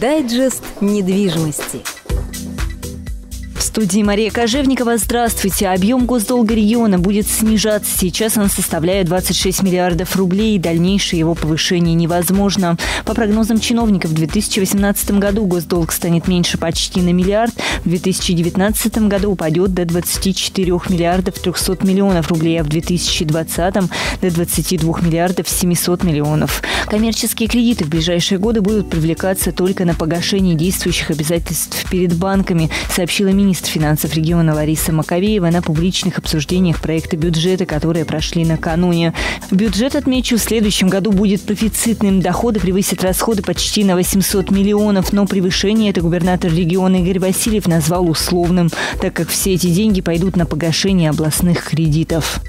Дайджест недвижимости студии Мария Кожевникова. Здравствуйте. Объем госдолга региона будет снижаться. Сейчас он составляет 26 миллиардов рублей. Дальнейшее его повышение невозможно. По прогнозам чиновников, в 2018 году госдолг станет меньше почти на миллиард. В 2019 году упадет до 24 миллиардов 300 миллионов рублей, а в 2020 до 22 миллиардов 700 миллионов. Коммерческие кредиты в ближайшие годы будут привлекаться только на погашение действующих обязательств перед банками, сообщила министр финансов региона Лариса Маковеева на публичных обсуждениях проекта бюджета, которые прошли накануне. Бюджет, отмечу, в следующем году будет профицитным. Доходы превысят расходы почти на 800 миллионов, но превышение это губернатор региона Игорь Васильев назвал условным, так как все эти деньги пойдут на погашение областных кредитов.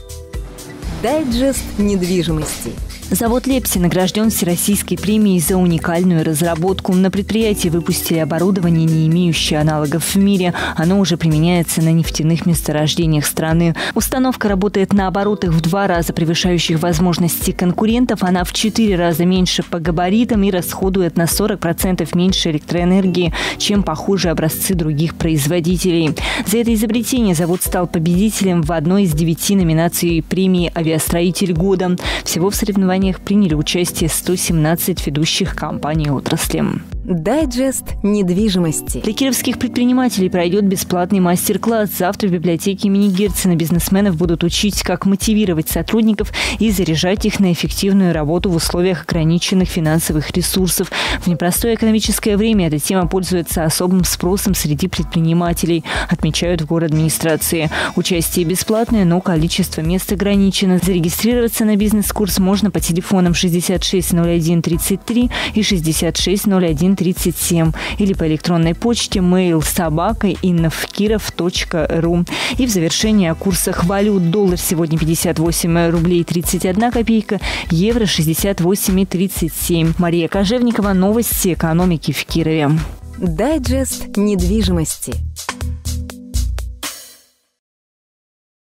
Дайджест недвижимости. Завод «Лепси» награжден Всероссийской премией за уникальную разработку. На предприятии выпустили оборудование, не имеющее аналогов в мире. Оно уже применяется на нефтяных месторождениях страны. Установка работает на оборотах в два раза превышающих возможности конкурентов. Она в четыре раза меньше по габаритам и расходует на 40% меньше электроэнергии, чем похожие образцы других производителей. За это изобретение завод стал победителем в одной из девяти номинаций премии «Авиастроитель года». Всего в соревновании соревнованиях приняли участие 117 ведущих компаний отрасли. Дайджест недвижимости. Для кировских предпринимателей пройдет бесплатный мастер-класс. Завтра в библиотеке имени Герцена бизнесменов будут учить, как мотивировать сотрудников и заряжать их на эффективную работу в условиях ограниченных финансовых ресурсов. В непростое экономическое время эта тема пользуется особым спросом среди предпринимателей, отмечают в город администрации. Участие бесплатное, но количество мест ограничено. Зарегистрироваться на бизнес-курс можно по телефонам 660133 и 6601 37 или по электронной почте mail собака инновкиров.ру. И в завершение о курсах валют. Доллар сегодня 58 рублей 31 копейка, евро 68,37. Мария Кожевникова. Новости экономики в Кирове. Дайджест недвижимости.